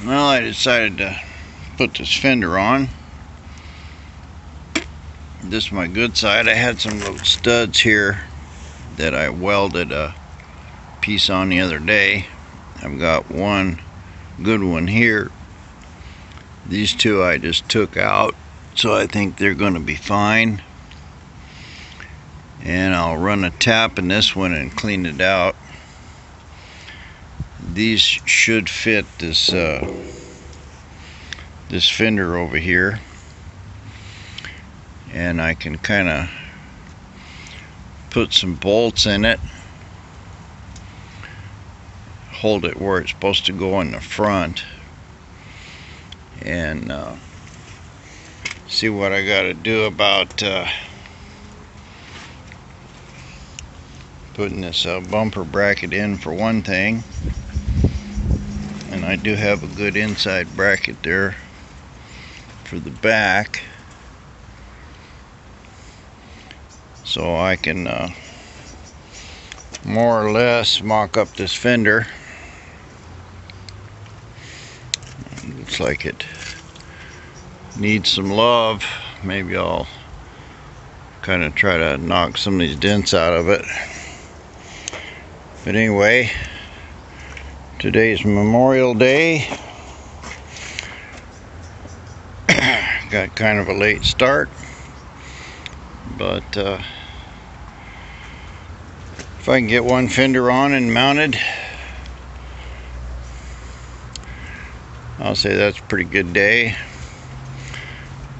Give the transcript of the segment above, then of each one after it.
Well, I decided to put this fender on. This is my good side. I had some little studs here that I welded a piece on the other day. I've got one good one here. These two I just took out, so I think they're going to be fine. And I'll run a tap in this one and clean it out these should fit this uh, this fender over here. And I can kind of put some bolts in it. Hold it where it's supposed to go in the front. And uh, see what I got to do about uh, putting this uh, bumper bracket in for one thing and I do have a good inside bracket there for the back. So I can uh, more or less mock up this fender. Looks like it needs some love. Maybe I'll kind of try to knock some of these dents out of it. But anyway Today's Memorial Day. Got kind of a late start, but uh, if I can get one fender on and mounted, I'll say that's a pretty good day.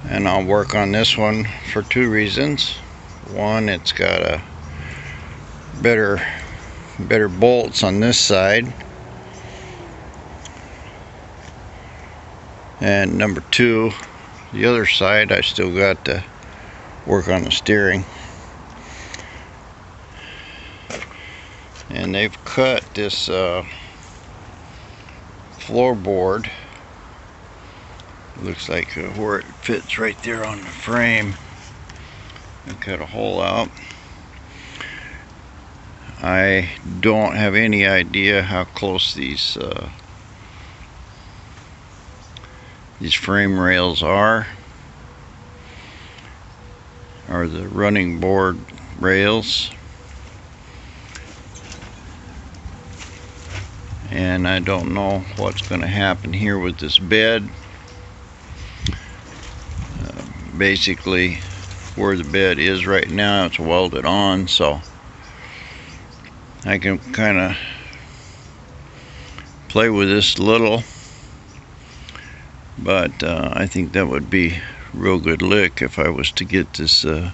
And I'll work on this one for two reasons. One, it's got a better better bolts on this side and number two the other side I still got to work on the steering. And they've cut this uh, floorboard. Looks like uh, where it fits right there on the frame. And cut a hole out. I don't have any idea how close these uh, these frame rails are are the running board rails. And I don't know what's going to happen here with this bed. Uh, basically where the bed is right now it's welded on so I can kind of play with this little but uh, I think that would be real good lick if I was to get this uh,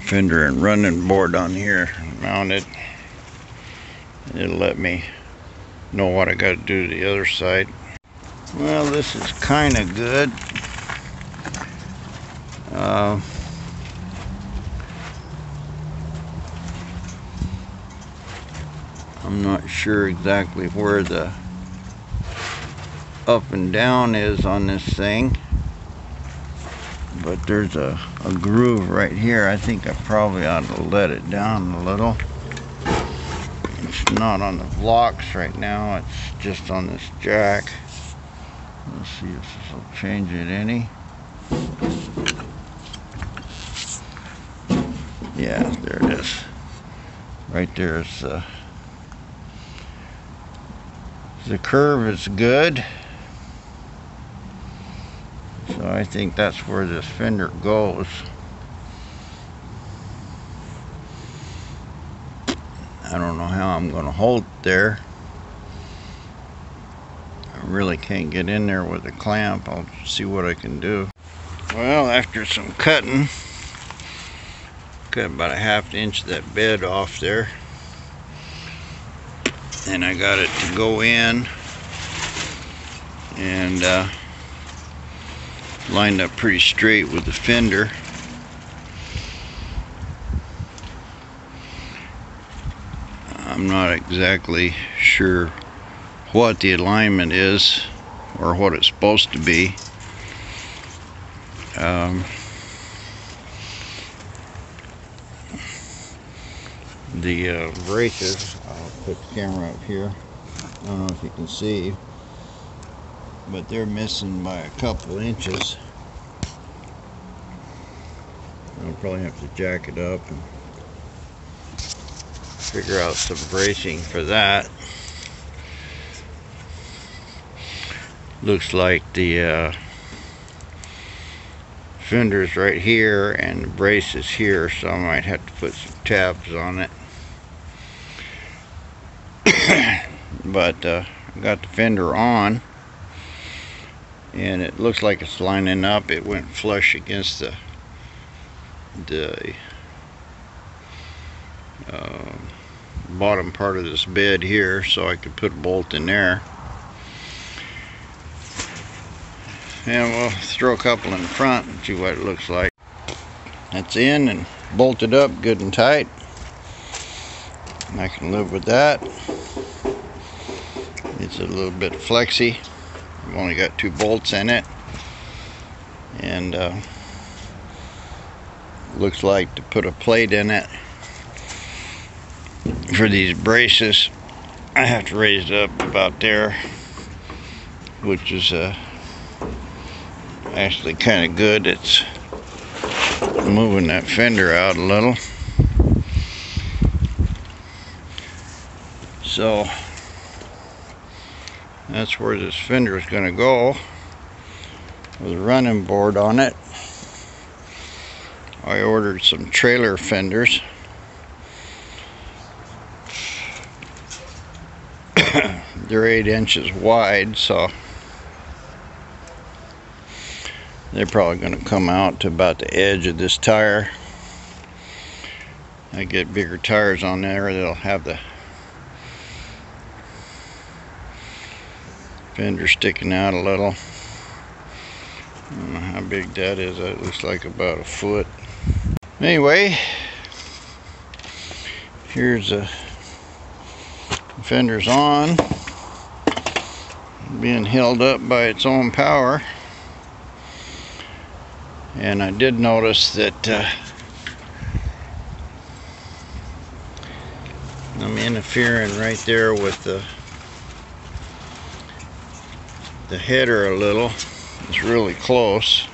fender and running board on here mounted it'll let me know what I got to do to the other side. Well this is kind of good. Uh, I'm not sure exactly where the up and down is on this thing. But there's a, a groove right here. I think I probably ought to let it down a little. It's not on the blocks right now. It's just on this jack. Let's see if this will change it any. Yeah there it is. Right there is uh, the curve is good so I think that's where this fender goes. I don't know how I'm going to hold there. I really can't get in there with a clamp. I'll see what I can do. Well, after some cutting, cut about a half inch of that bed off there. And I got it to go in. And uh, lined up pretty straight with the fender. I'm not exactly sure what the alignment is or what it's supposed to be. Um, the uh, braces, I'll put the camera up here, I don't know if you can see, but they're missing by a couple inches. I'll probably have to jack it up and figure out some bracing for that. Looks like the uh, fender's right here and the brace is here, so I might have to put some tabs on it. but uh, I got the fender on and it looks like it's lining up. It went flush against the the uh, bottom part of this bed here so I could put a bolt in there. And we'll throw a couple in the front and see what it looks like. That's in and bolted up good and tight. I can live with that. It's a little bit flexy I've only got two bolts in it. And uh, looks like to put a plate in it for these braces. I have to raise it up about there which is uh, actually kind of good. It's moving that fender out a little. So that's where this fender is going to go with a running board on it. I ordered some trailer fenders. They're eight inches wide so they're probably going to come out to about the edge of this tire. I get bigger tires on there they'll have the fender sticking out a little. I don't know how big that is. That looks like about a foot. Anyway here's a fenders on. Being held up by its own power. And I did notice that uh, I'm interfering right there with the the header a little. It's really close.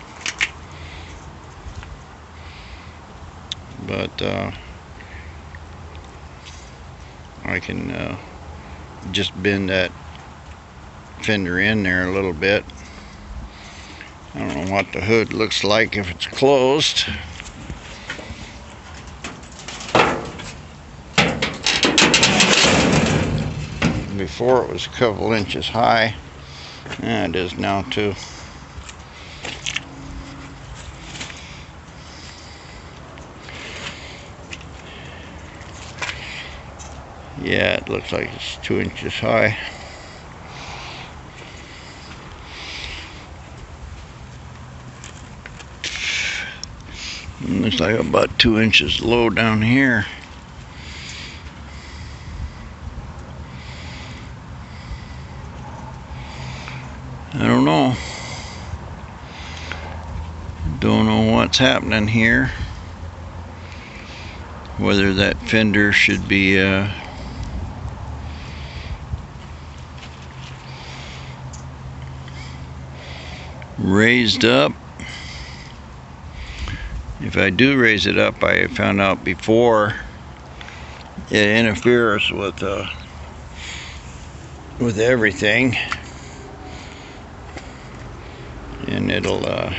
But uh, I can uh, just bend that fender in there a little bit. I don't know what the hood looks like if it's closed. Before it was a couple inches high yeah, it is now too. Yeah it looks like it's two inches high. Looks like about two inches low down here I don't know don't know what's happening here whether that fender should be uh, raised up. If I do raise it up, I found out before it interferes with uh, with everything, and it'll uh,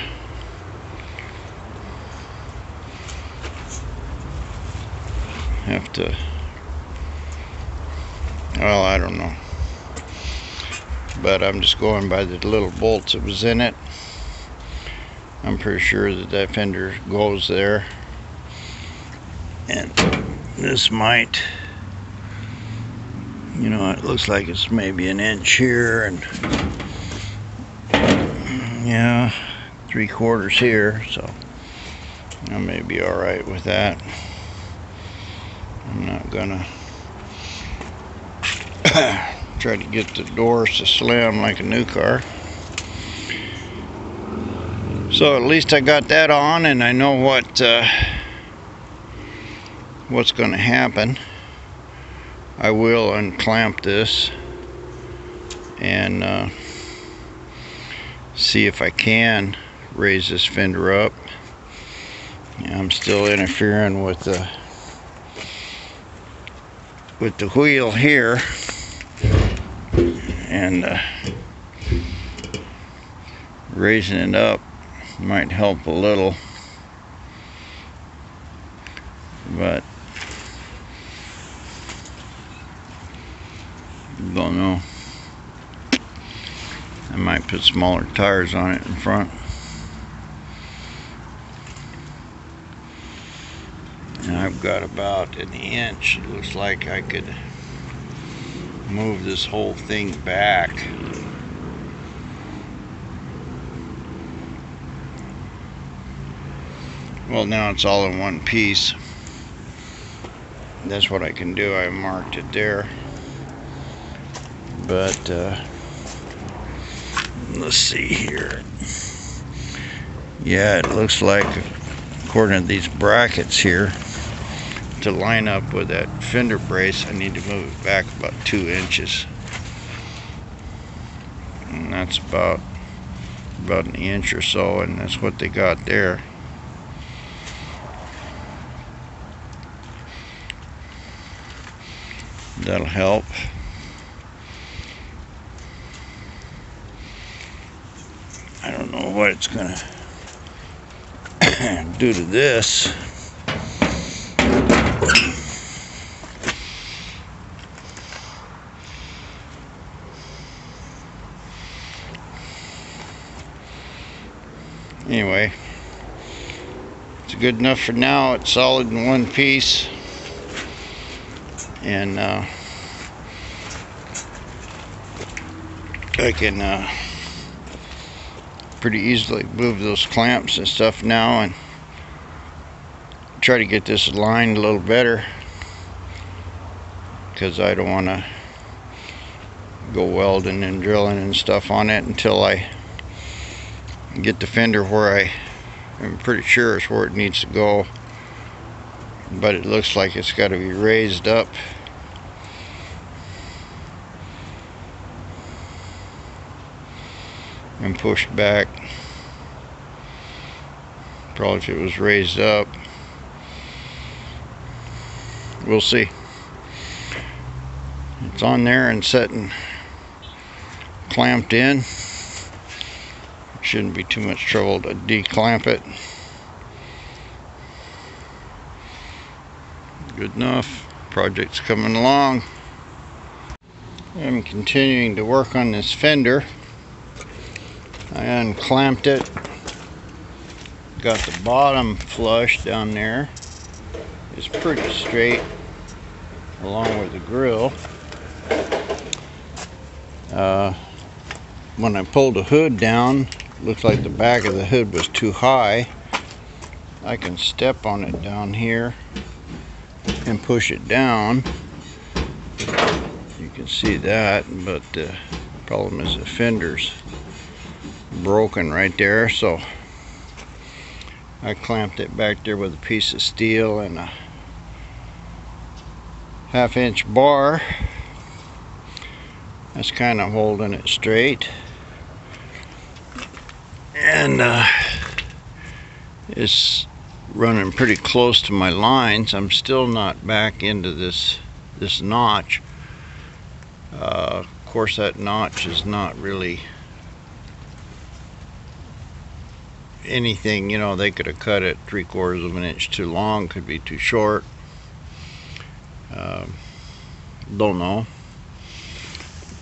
have to. Well, I don't know. But I'm just going by the little bolts that was in it. I'm pretty sure that that fender goes there. And this might you know it looks like it's maybe an inch here and yeah three quarters here so I may be alright with that Gonna try to get the doors to slam like a new car so at least I got that on and I know what uh, what's going to happen. I will unclamp this and uh, see if I can raise this fender up. I'm still interfering with the with the wheel here. And uh, raising it up might help a little. But don't know. I might put smaller tires on it in front and I've got about an inch it looks like I could move this whole thing back. Well now it's all in one piece. That's what I can do. I marked it there. But uh, let's see here. Yeah it looks like according to these brackets here to line up with that fender brace I need to move it back about two inches. And that's about about an inch or so and that's what they got there. That'll help. I don't know what it's gonna do to this anyway it's good enough for now. It's solid in one piece. And uh, I can uh, pretty easily move those clamps and stuff now and try to get this aligned a little better because I don't want to go welding and drilling and stuff on it until I get the fender where I am pretty sure it's where it needs to go. But it looks like it's got to be raised up. And pushed back. Probably if it was raised up we'll see. It's on there and setting clamped in. Shouldn't be too much trouble to declamp it. Good enough. Project's coming along. I'm continuing to work on this fender. I unclamped it. Got the bottom flush down there. It's pretty straight along with the grill. Uh, when I pulled the hood down looks like the back of the hood was too high. I can step on it down here and push it down. You can see that but the problem is the fenders broken right there so I clamped it back there with a piece of steel and a half inch bar. That's kind of holding it straight. And uh, it's running pretty close to my lines. I'm still not back into this this notch. Uh, of course that notch is not really anything, you know, they could have cut it three quarters of an inch too long, could be too short. Um, don't know.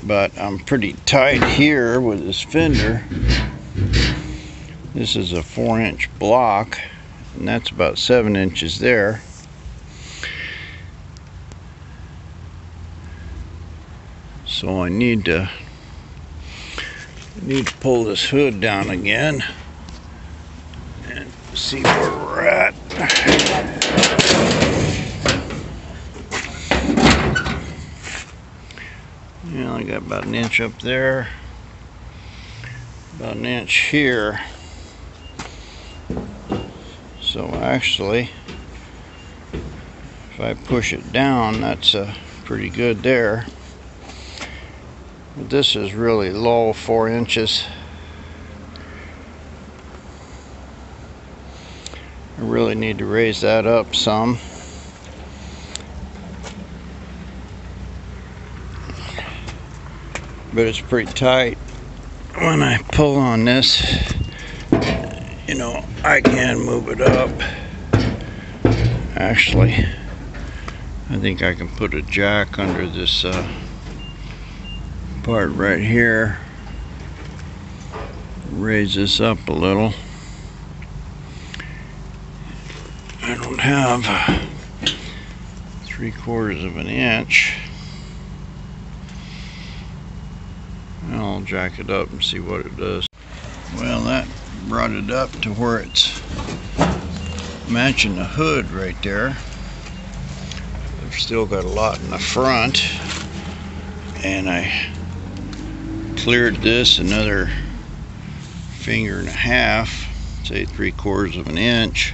But I'm pretty tight here with this fender. This is a four inch block, and that's about seven inches there. So I need to need to pull this hood down again and see where we're at. got about an inch up there, about an inch here. So actually, if I push it down, that's uh, pretty good there. But this is really low, four inches. I really need to raise that up some. But it's pretty tight. When I pull on this, you know, I can move it up. Actually, I think I can put a jack under this uh, part right here. Raise this up a little. I don't have three quarters of an inch. I'll jack it up and see what it does. Well, that brought it up to where it's matching the hood right there. I've still got a lot in the front, and I cleared this another finger and a half, say three quarters of an inch.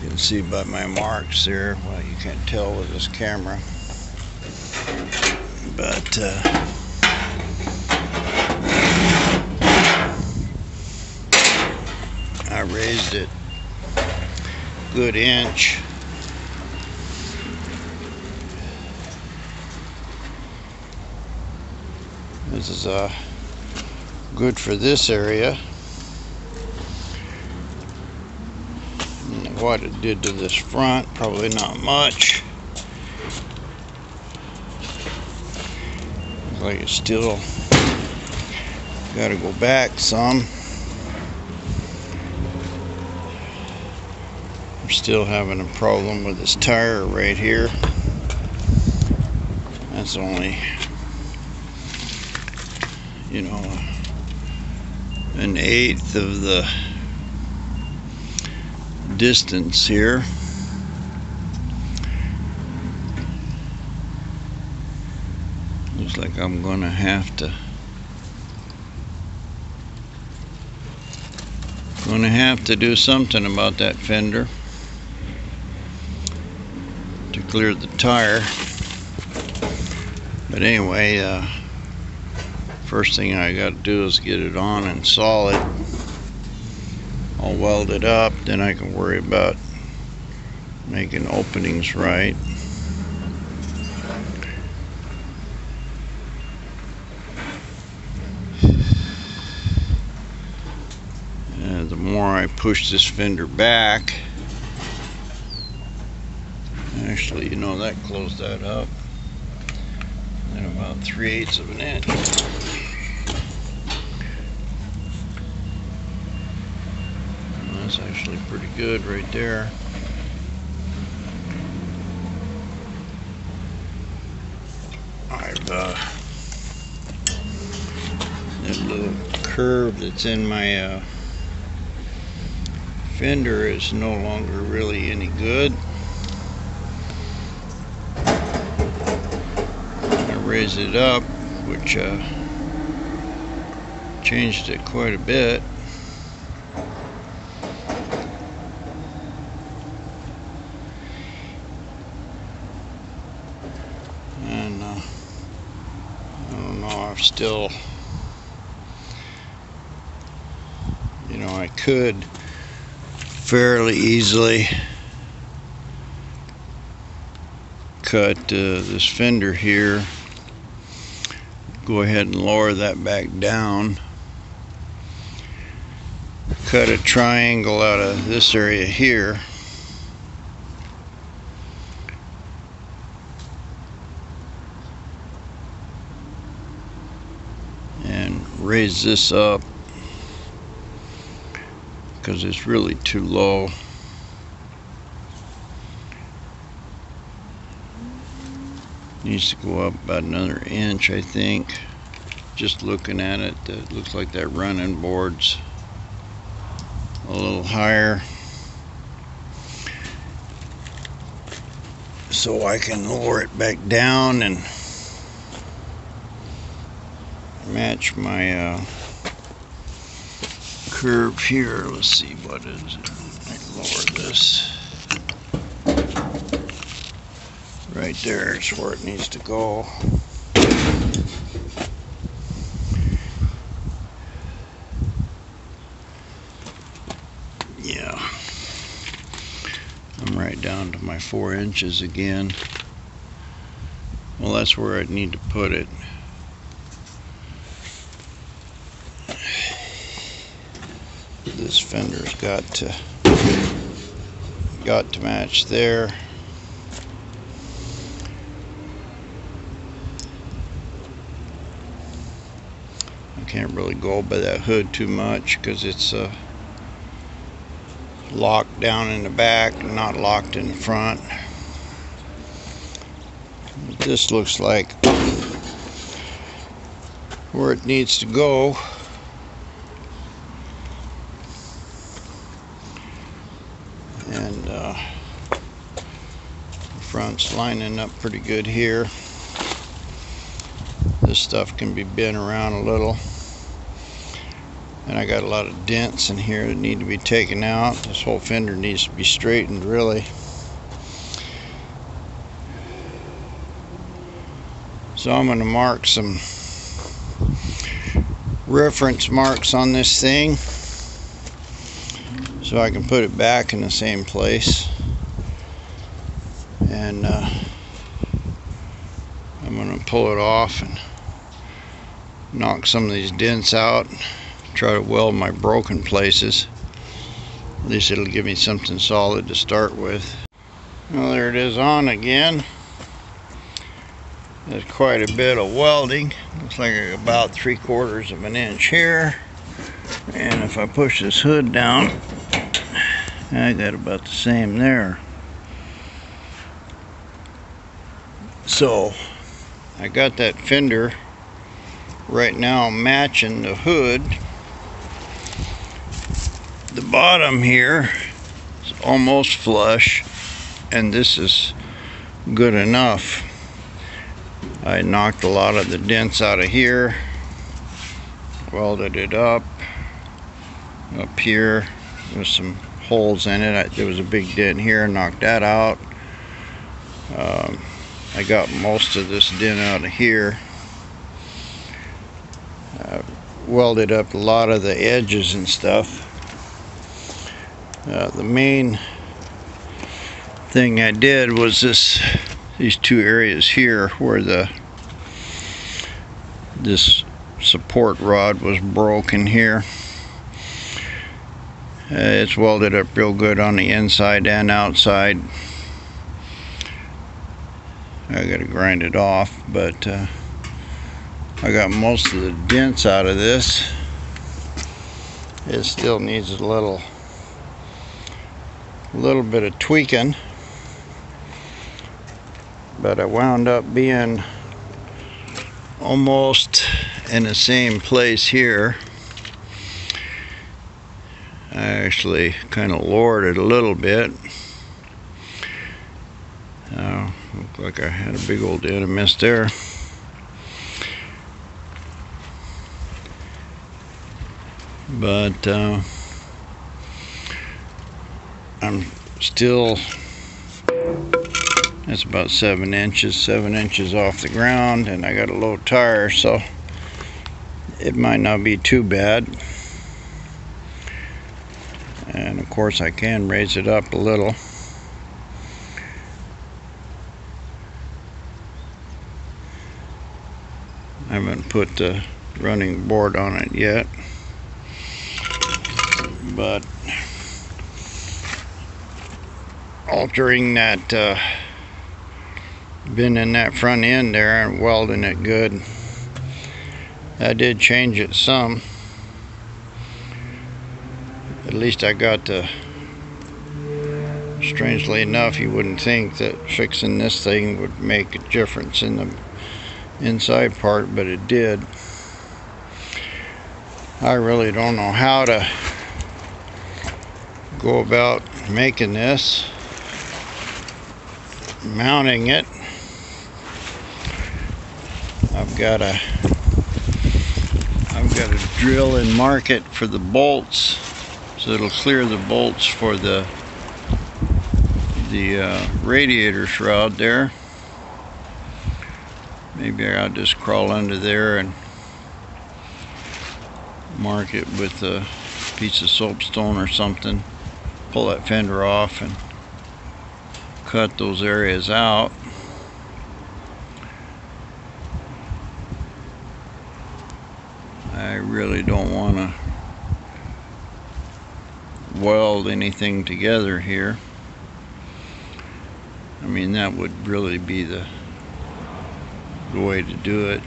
You can see by my marks there, well you can't tell with this camera, but uh, I raised it good inch. This is uh, good for this area. What it did to this front, probably not much. Like it's still got to go back some. I'm still having a problem with this tire right here. That's only, you know, an eighth of the distance here. Looks like I'm gonna have to gonna have to do something about that fender to clear the tire. But anyway, uh, first thing I got to do is get it on and solid. I'll weld it up, then I can worry about making openings right. And the more I push this fender back, Actually, you know, that closed that up in about 3 eighths of an inch. And that's actually pretty good right there. I've, uh, that little curve that's in my, uh, fender is no longer really any good. I raise it up, which uh, changed it quite a bit. And uh, I don't know, I've still, you know, I could fairly easily. Cut uh, this fender here. Go ahead and lower that back down. Cut a triangle out of this area here. And raise this up because it's really too low. Needs to go up about another inch I think. Just looking at it it looks like that running board's a little higher. So I can lower it back down and match my uh, here. Let's see what is it. Lower this. Right there is where it needs to go. Yeah. I'm right down to my four inches again. Well, that's where I'd need to put it. This fender's got to got to match there. I can't really go by that hood too much because it's uh, locked down in the back, not locked in the front. This looks like where it needs to go. And uh, front's lining up pretty good here. This stuff can be bent around a little. And I got a lot of dents in here that need to be taken out. This whole fender needs to be straightened really. So I'm going to mark some reference marks on this thing so I can put it back in the same place. And uh, I'm going to pull it off and knock some of these dents out try to weld my broken places. At least it'll give me something solid to start with. Well, there it is on again. There's quite a bit of welding. Looks like about three quarters of an inch here. And if I push this hood down, I got about the same there. So, I got that fender right now matching the hood. The bottom here is almost flush and this is good enough. I knocked a lot of the dents out of here welded it up up here there's some holes in it. I, there was a big dent here knocked that out. Um, I got most of this dent out of here. Uh, welded up a lot of the edges and stuff. Uh, the main thing I did was this these two areas here where the this support rod was broken here. Uh, it's welded up real good on the inside and outside I gotta grind it off but uh, I got most of the dents out of this. It still needs a little little bit of tweaking. But I wound up being almost in the same place here. I actually kind of lowered it a little bit. Uh, like I had a big old dent of mist there. But uh, I'm still that's about seven inches seven inches off the ground and I got a low tire so it might not be too bad. And of course I can raise it up a little I haven't put the running board on it yet but altering that uh, in that front end there and welding it good. I did change it some. At least I got the strangely enough you wouldn't think that fixing this thing would make a difference in the inside part but it did. I really don't know how to go about making this mounting it. I've got a I've got a drill and mark it for the bolts so it'll clear the bolts for the the uh, radiator shroud there maybe I'll just crawl under there and mark it with a piece of soapstone or something pull that fender off and cut those areas out. I really don't want to weld anything together here. I mean that would really be the, the way to do it.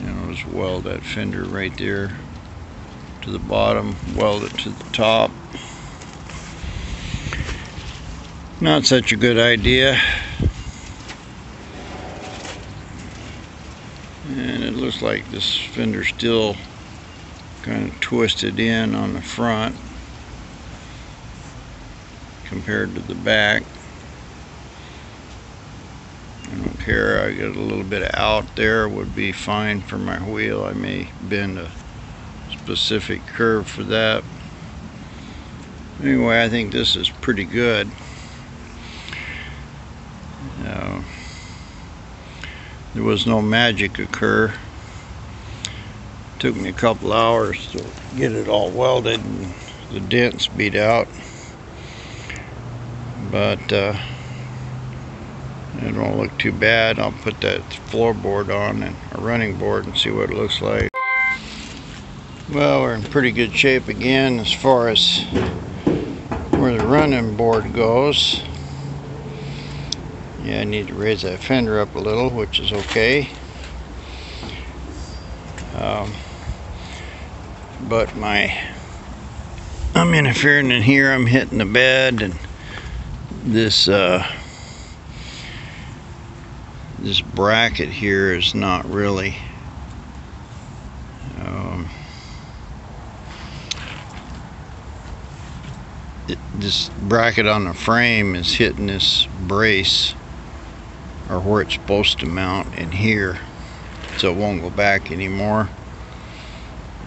You know, just weld that fender right there to the bottom, weld it to the top. Not such a good idea. And it looks like this fender still kind of twisted in on the front compared to the back. I I get a little bit out there would be fine for my wheel. I may bend a specific curve for that. Anyway, I think this is pretty good. Uh, there was no magic occur. Took me a couple hours to get it all welded and the dents beat out. But uh, it don't look too bad. I'll put that floorboard on and a running board and see what it looks like. Well, we're in pretty good shape again as far as where the running board goes. Yeah, I need to raise that fender up a little, which is okay. Um, but my, I'm interfering in here, I'm hitting the bed and this, uh, this bracket here is not really um, it, this bracket on the frame is hitting this brace or where it's supposed to mount in here so it won't go back anymore.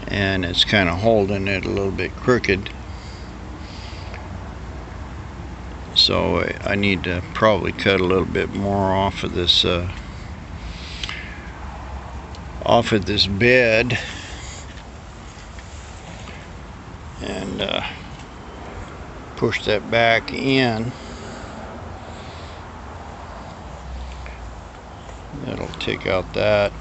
And it's kind of holding it a little bit crooked. So I need to probably cut a little bit more off of this uh, off of this bed. And uh, push that back in. That'll take out that.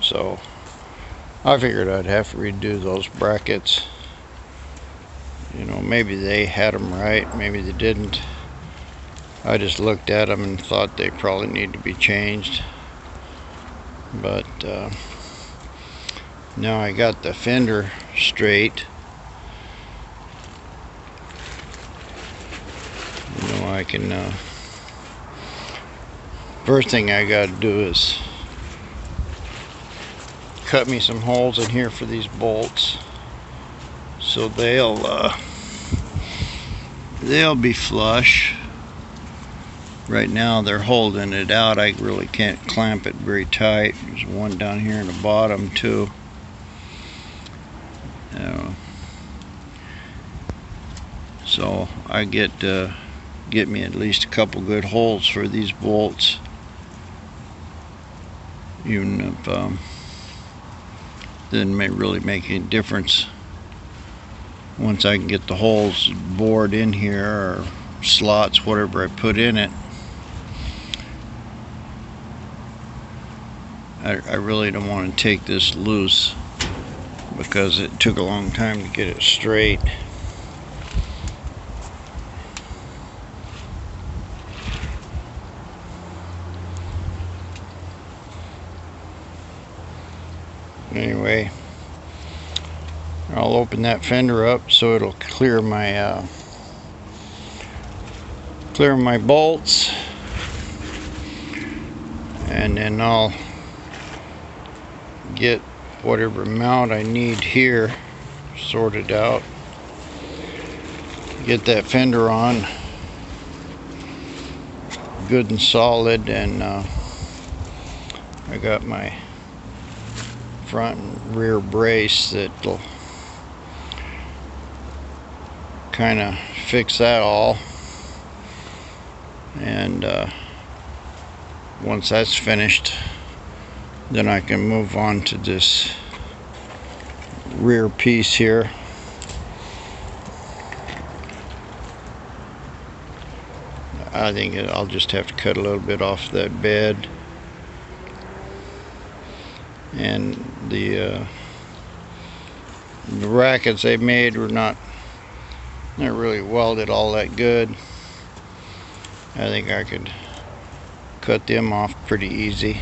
So I figured I'd have to redo those brackets. You know maybe they had them right maybe they didn't I just looked at them and thought they probably need to be changed. But uh, now I got the fender straight. You know I can uh, first thing I got to do is cut me some holes in here for these bolts. So they'll uh, they'll be flush right now they're holding it out. I really can't clamp it very tight. There's one down here in the bottom too. Uh, so I get uh, get me at least a couple good holes for these bolts. Even if um, didn't really make any difference. Once I can get the holes bored in here or slots whatever I put in it I, I really don't want to take this loose because it took a long time to get it straight. Anyway I'll open that fender up so it'll clear my uh, clear my bolts. And then I'll get whatever mount I need here sorted out. Get that fender on. Good and solid and uh, I got my front and rear brace that'll kind of fix that all. And uh, once that's finished then I can move on to this rear piece here. I think I'll just have to cut a little bit off that bed. And the uh, the brackets they made were not not really welded all that good. I think I could cut them off pretty easy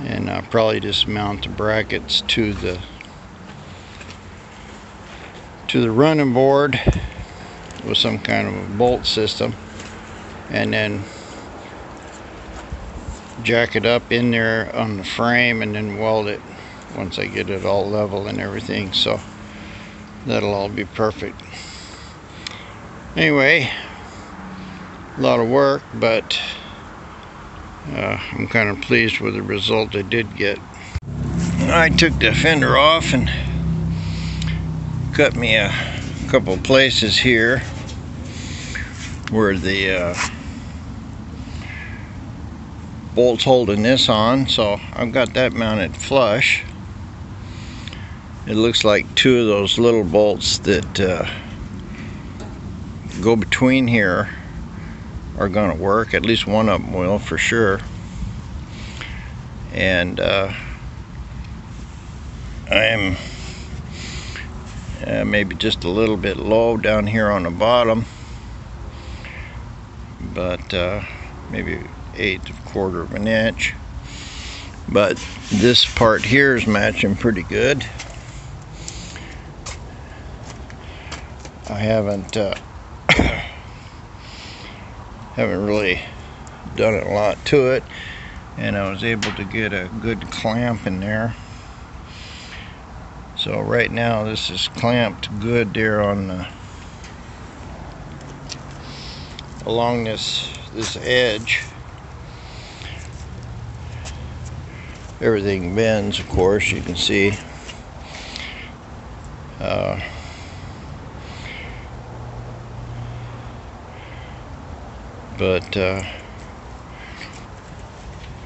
and uh, probably just mount the brackets to the to the running board with some kind of a bolt system. And then jack it up in there on the frame and then weld it once I get it all level and everything. So that'll all be perfect. Anyway a lot of work but uh, I'm kind of pleased with the result I did get. I took the fender off and cut me a couple places here where the uh, bolts holding this on. So I've got that mounted flush. It looks like two of those little bolts that uh, go between here are gonna work at least one of them will for sure. And uh, I am uh, maybe just a little bit low down here on the bottom. But uh, maybe eighth of quarter of an inch. But this part here is matching pretty good. I haven't uh, haven't really done a lot to it and I was able to get a good clamp in there. So right now this is clamped good there on the along this this edge. Everything bends of course you can see. Uh, but uh,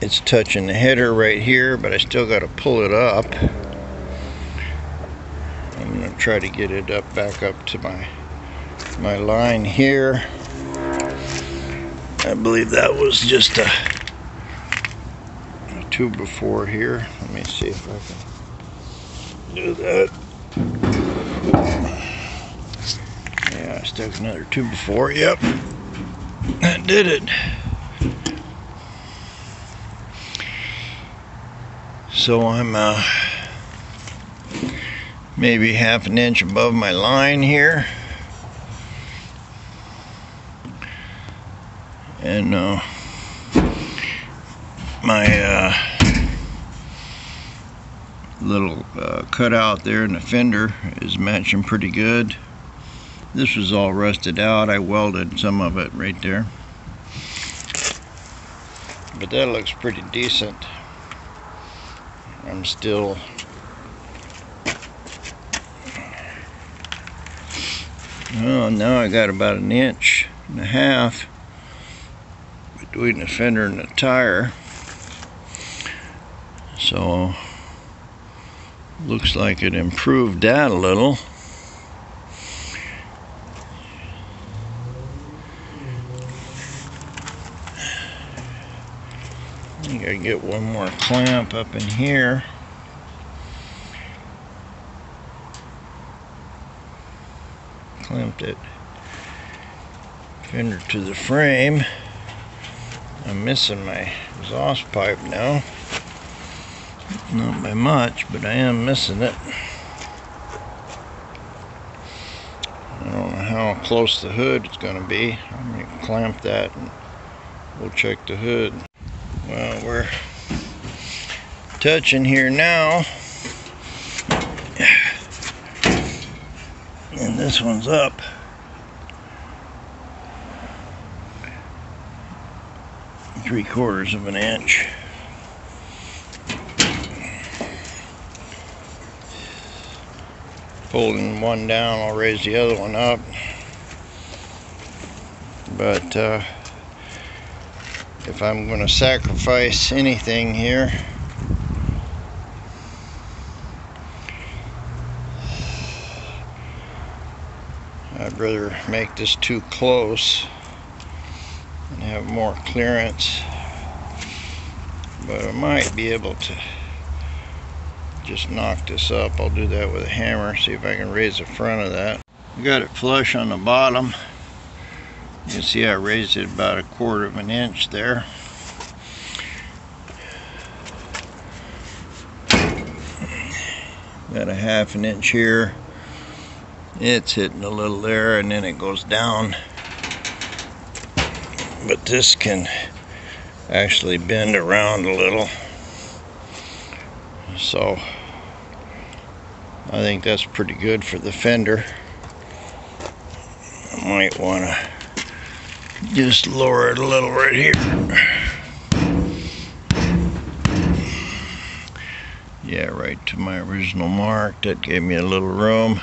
it's touching the header right here but I still got to pull it up I'm gonna try to get it up back up to my my line here I believe that was just a two by four here. Let me see if I can do that. Yeah, I stuck another two by four. Yep, did it. So I'm uh, maybe half an inch above my line here. And uh, my uh, little uh, cutout there in the fender is matching pretty good. This was all rusted out. I welded some of it right there. But that looks pretty decent. I'm still Oh, now I got about an inch and a half between the fender and the tire. So looks like it improved that a little. Get one more clamp up in here. Clamped it fender to the frame. I'm missing my exhaust pipe now. Not by much, but I am missing it. I don't know how close the hood is going to be. I'm going to clamp that and we'll check the hood. Well, we're touching here now. And this one's up. Three quarters of an inch. pulling one down I'll raise the other one up but uh, if I'm going to sacrifice anything here. I'd rather make this too close and have more clearance. But I might be able to just knock this up. I'll do that with a hammer see if I can raise the front of that. Got it flush on the bottom you can see I raised it about a quarter of an inch there. Got a half an inch here. It's hitting a little there and then it goes down. But this can actually bend around a little. So I think that's pretty good for the fender. I might want to just lower it a little right here yeah right to my original mark that gave me a little room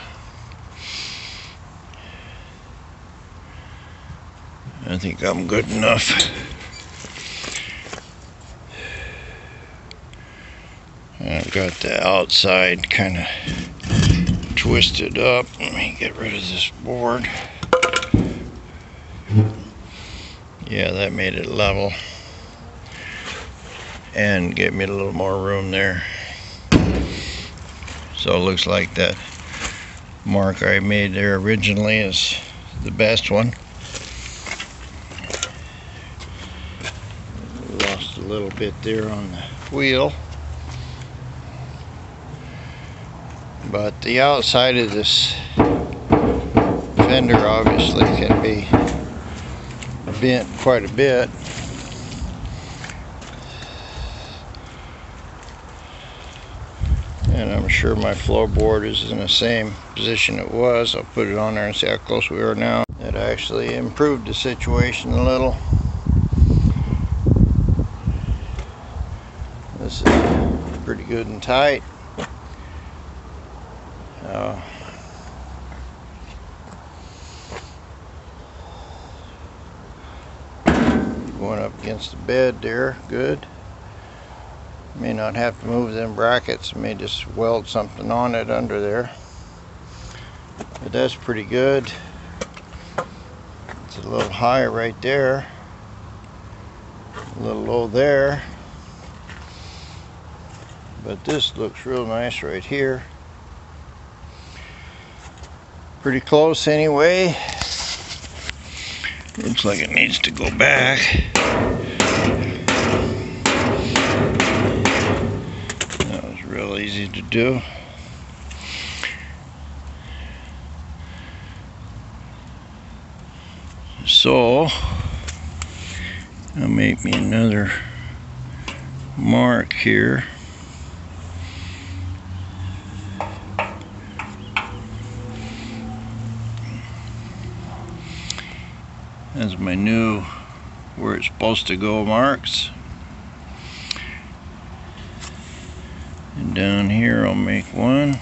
I think I'm good enough I've got the outside kind of twisted up. Let me get rid of this board. Yeah, that made it level. And gave me a little more room there. So it looks like that mark I made there originally is the best one. Lost a little bit there on the wheel. but the outside of this fender obviously can be bent quite a bit. And I'm sure my floorboard is in the same position it was. I'll put it on there and see how close we are now. It actually improved the situation a little. This is pretty good and tight. Uh, going up against the bed there, good. May not have to move them brackets, may just weld something on it under there. But that's pretty good. It's a little high right there. A little low there. But this looks real nice right here pretty close anyway. Looks like it needs to go back. That was real easy to do. So, I'll make me another mark here. That's my new where it's supposed to go marks. Down here I'll make one.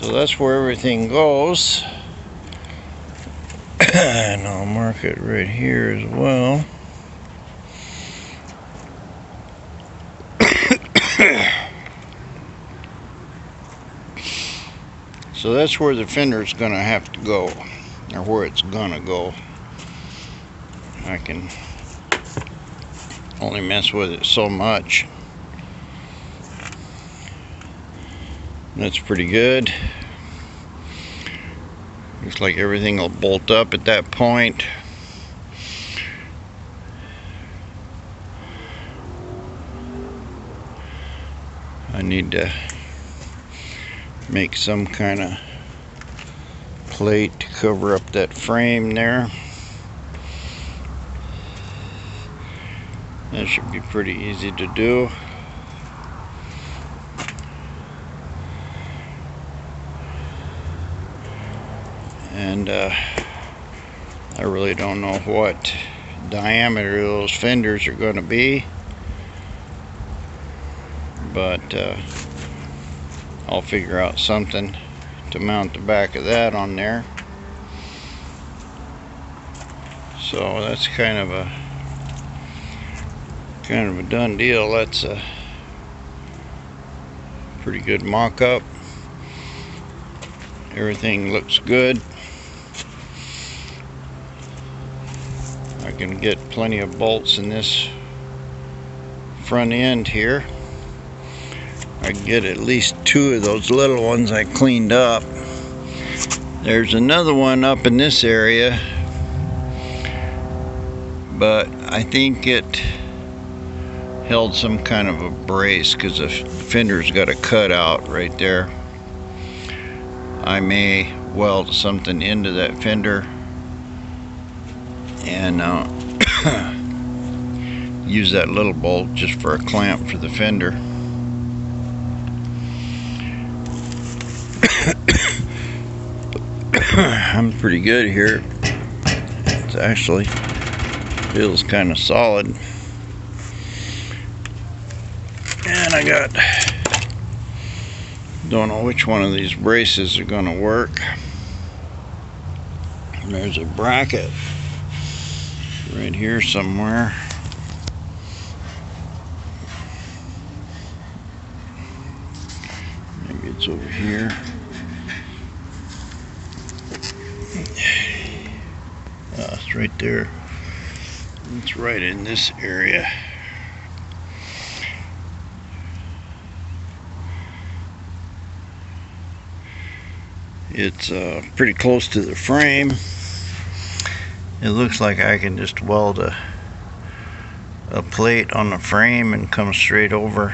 So that's where everything goes. and I'll mark it right here as well. so that's where the fender is going to have to go or where it's gonna go. I can only mess with it so much. That's pretty good. Looks like everything will bolt up at that point. I need to make some kind of plate to cover up that frame there. That should be pretty easy to do. And uh, I really don't know what diameter those fenders are going to be. But uh, I'll figure out something to mount the back of that on there. So that's kind of a kind of a done deal. That's a pretty good mock-up. Everything looks good. Can get plenty of bolts in this front end here. I get at least two of those little ones I cleaned up. There's another one up in this area, but I think it held some kind of a brace because the fender's got a cutout right there. I may weld something into that fender and uh, use that little bolt just for a clamp for the fender. I'm pretty good here. It actually feels kind of solid. And I got don't know which one of these braces are going to work. There's a bracket right here somewhere. Maybe it's over here. Oh, it's right there. It's right in this area. It's uh, pretty close to the frame. It looks like I can just weld a, a plate on the frame and come straight over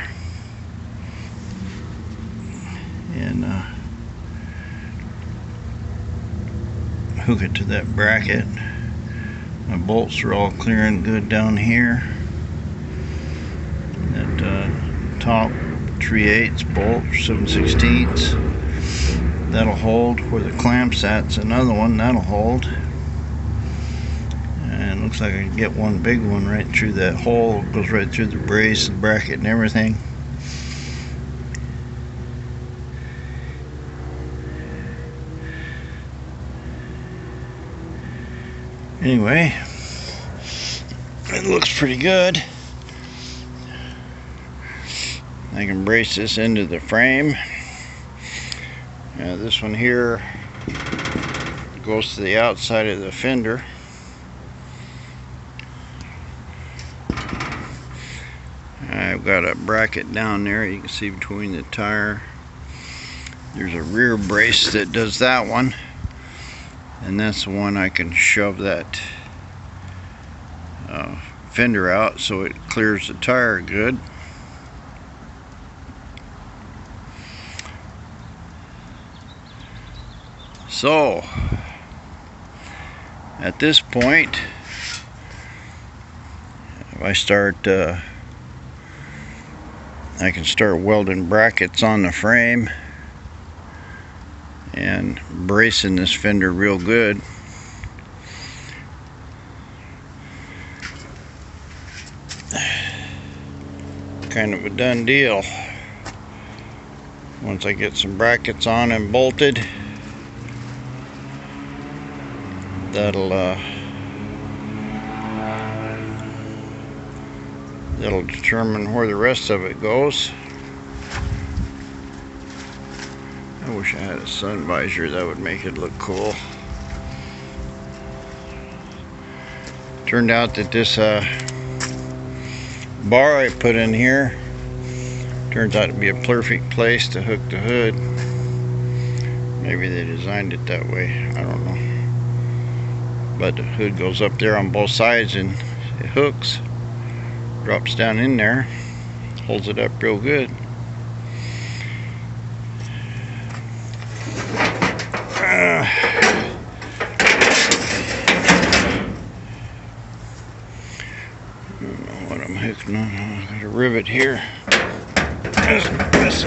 and uh, hook it to that bracket. My bolts are all clear and good down here. That uh, top 3 8 bolt, 7 16 that'll hold where the clamp's at's another one that'll hold looks like I can get one big one right through that hole. It goes right through the brace and bracket and everything. Anyway it looks pretty good. I can brace this into the frame. Uh, this one here goes to the outside of the fender. I've got a bracket down there you can see between the tire. There's a rear brace that does that one and that's the one I can shove that uh, fender out so it clears the tire good. So, at this point, if I start, uh, I can start welding brackets on the frame and bracing this fender real good. Kind of a done deal. Once I get some brackets on and bolted, that'll uh, that'll determine where the rest of it goes. I wish I had a sun visor that would make it look cool. Turned out that this uh, bar I put in here turns out to be a perfect place to hook the hood. Maybe they designed it that way. I don't know but the hood goes up there on both sides and it hooks drops down in there holds it up real good uh, I don't know what I'm hooking on. I got a rivet here. This,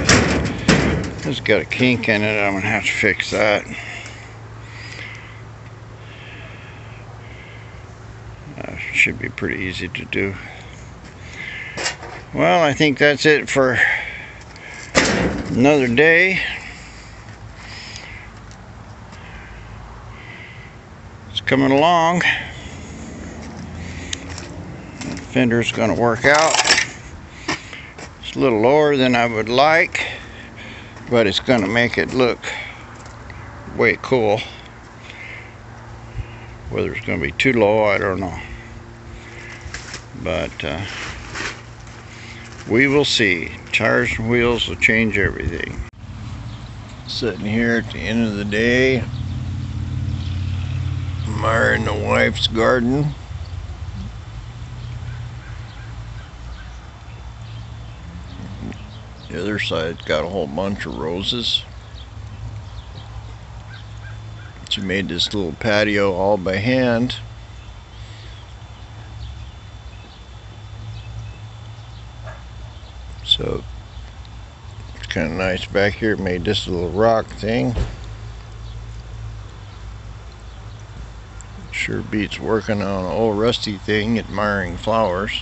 this got a kink in it. I'm gonna have to fix that. should be pretty easy to do. Well, I think that's it for another day. It's coming along. Fender's going to work out. It's a little lower than I would like, but it's going to make it look way cool. Whether it's going to be too low, I don't know. But uh, we will see. Tires and wheels will change everything. Sitting here at the end of the day, admiring the wife's garden. The other side's got a whole bunch of roses. She made this little patio all by hand. So it's kind of nice back here. Made this little rock thing. Sure beats working on an old rusty thing, admiring flowers.